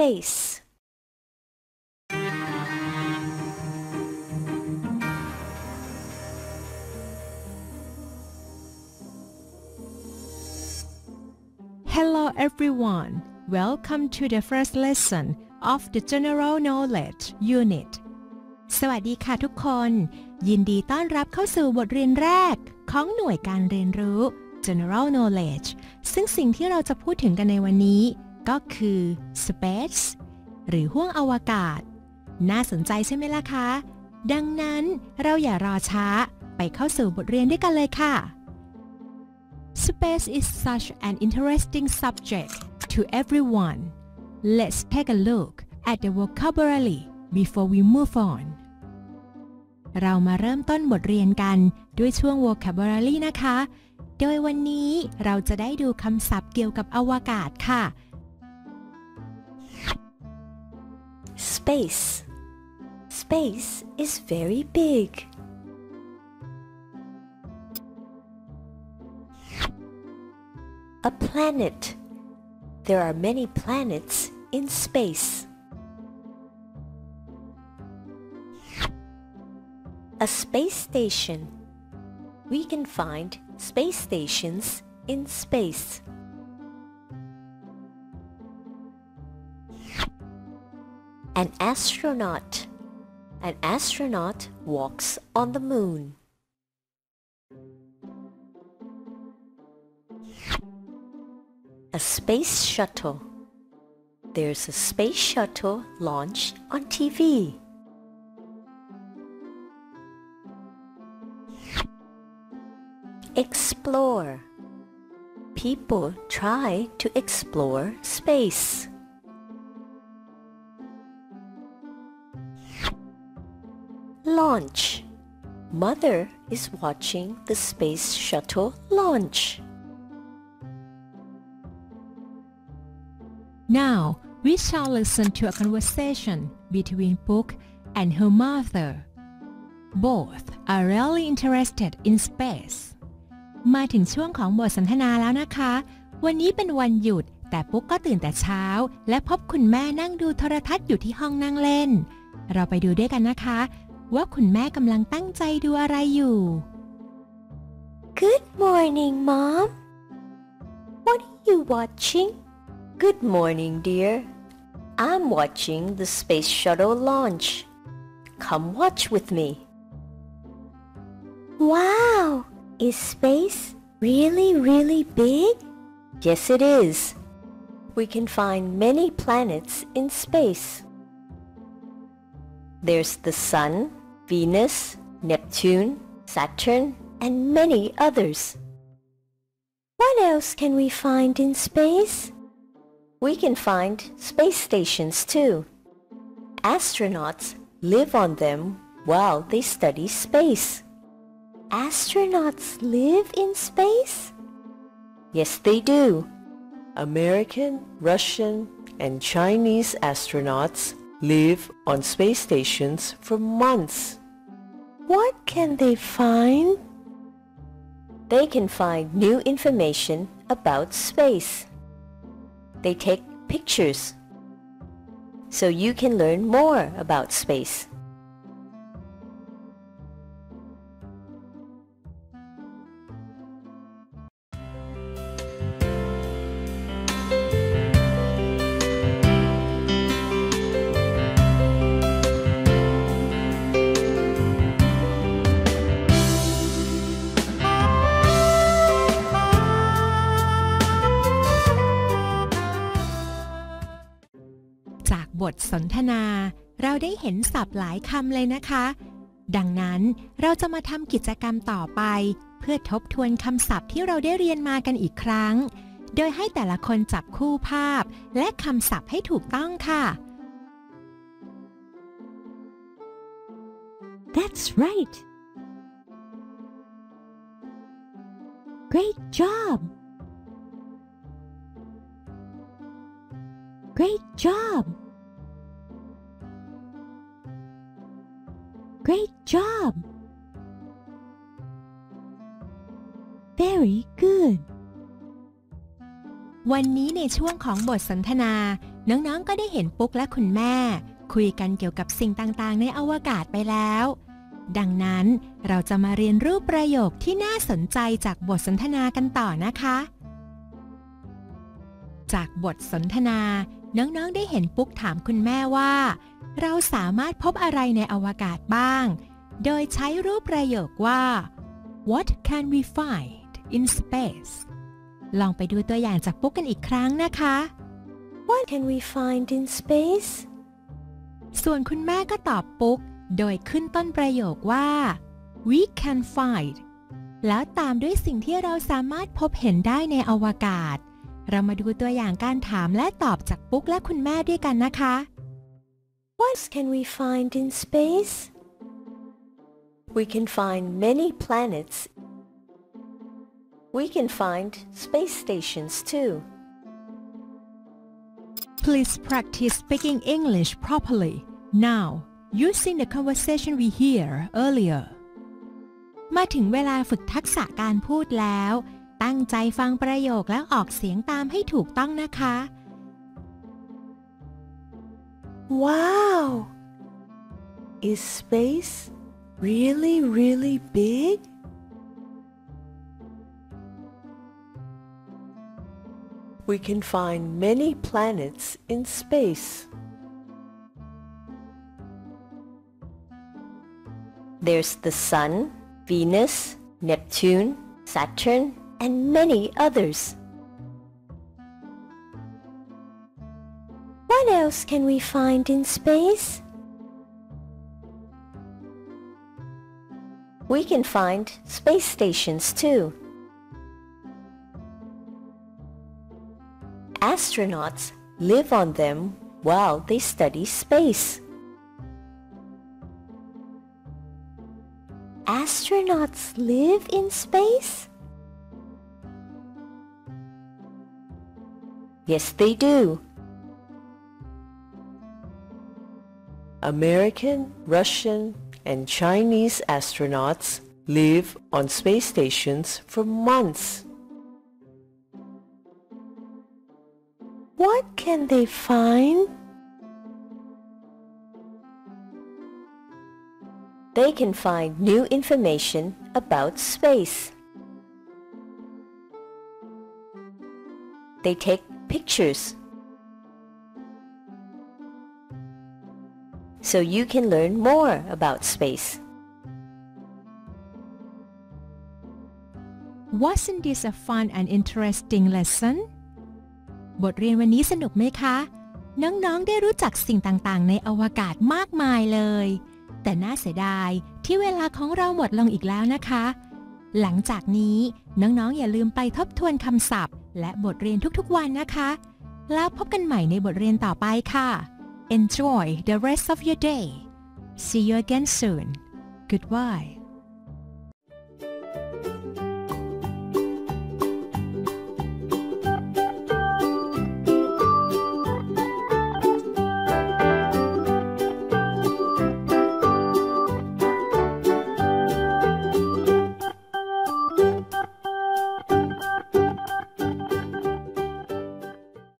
space. Hello everyone. Welcome to the first lesson of the General Knowledge Unit. สวัสดีค่ะทุกคน ยินดีต้อนรับเข้าสู่บทเรียนแรก ของหน่วยการเรียนรู้ General Knowledge ซึ่งสิ่งที่เราจะพูดถึงกันในวันนี้ ก็คือ Space หรือห้วงอวกาศ น่าสนใจใช่ไหมล่ะคะ ดังนั้นเราอย่ารอช้าไปเข้าสู่บทเรียนด้วยกันเลยค่ะ Space is such an interesting subject to everyone. Let's take a look at the vocabulary before we move on. เรามาเริ่มต้นบทเรียนกันด้วยช่วง vocabulary นะคะ โดยวันนี้เราจะได้ดูคำศัพท์เกี่ยวกับอวกาศค่ะ Space. Space is very big. A planet. There are many planets in space. A space station. We can find space stations in space. An astronaut. An astronaut walks on the moon. A space shuttle. There's a space shuttle launch on TV. Explore. People try to explore space. Launch. Mother is watching the space shuttle launch. Now we shall listen to a conversation between Book and her mother. Both are really interested in space. มาถึงช่วงของบทสนทนาแล้วนะคะ วันนี้เป็นวันหยุด แต่ปุ๊กก็ตื่นแต่เช้า และพบคุณแม่นั่งดูโทรทัศน์อยู่ที่ห้องนั่งเล่น เราไปดูด้วยกันนะคะ ว่าคุณแม่กำลังตั้งใจดูอะไรอยู่ Good morning, Mom. What are you watching? Good morning, dear. I'm watching the space shuttle launch. Come watch with me. Wow! Is space really, really big? Yes, it is. We can find many planets in space. There's the Sun, Venus, Neptune, Saturn, and many others. What else can we find in space? We can find space stations too. Astronauts live on them while they study space. Astronauts live in space? Yes, they do. American, Russian, and Chinese astronauts live on space stations for months. What can they find? They can find new information about space. They take pictures so you can learn more about space. บทสนทนา เราได้เห็นศัพท์หลายคำเลยนะคะ ดังนั้นเราจะมาทำกิจกรรมต่อไป เพื่อทบทวนคำศัพท์ที่เราได้เรียนมากันอีกครั้ง โดยให้แต่ละคนจับคู่ภาพ และคำศัพท์ให้ถูกต้องค่ะ That's right. Great job. Great job. Great job. Very good. วันนี้ในช่วงของบทสนทนา น้องๆ ก็ได้เห็นปุ๊กและคุณแม่ คุยกันเกี่ยวกับสิ่งต่างๆ ในอวกาศไปแล้ว ดังนั้นเราจะมาเรียนรูปประโยคที่น่าสนใจจากบทสนทนากันต่อนะคะ จากบทสนทนา น้องๆ ได้เห็นปุ๊กถามคุณแม่ว่า เราสามารถพบอะไรในอวกาศบ้าง โดยใช้รูปประโยคว่า What can we find in space ลองไปดูตัวอย่างจากปุ๊กกันอีกครั้งนะคะ What can we find in space? ส่วนคุณแม่ก็ตอบปุ๊ก โดยขึ้นต้นประโยคว่า we can find แล้วตามด้วยสิ่งที่เราสามารถพบเห็นได้ในอวกาศ เรามาดูตัวอย่างการถามและตอบจากปุ๊กและคุณแม่ด้วยกันนะคะ What can we find in space? We can find many planets. We can find space stations too. Please practice speaking English properly now using the conversation we hear earlier มาถึงเวลาฝึกทักษะการพูดแล้ว ตั้งใจฟังประโยคแล้วออกเสียงตามให้ถูกต้องนะคะ Wow! Is space really, really big? We can find many planets in space. There's the Sun, Venus, Neptune, Saturn, and many others. What else can we find in space? We can find space stations too. Astronauts live on them while they study space. Astronauts live in space? Yes, they do. American, Russian, and Chinese astronauts live on space stations for months. What can they find? They can find new information about space. They take pictures. So you can learn more about space. Wasn't this a fun and interesting lesson บทเรียนวันนี้สนุกไหมคะ น้อง ๆ ได้รู้จักสิ่งต่าง ๆ ในอวกาศมากมายเลย แต่น่าเสียดายที่เวลาของเราหมดลงอีกแล้วนะคะ หลังจากนี้น้อง ๆ อย่าลืมไปทบทวนคำศัพท์ และบทเรียนทุก ๆ วันนะคะ แล้วพบกันใหม่ในบทเรียนต่อไปค่ะ Enjoy the rest of your day. See you again soon. Goodbye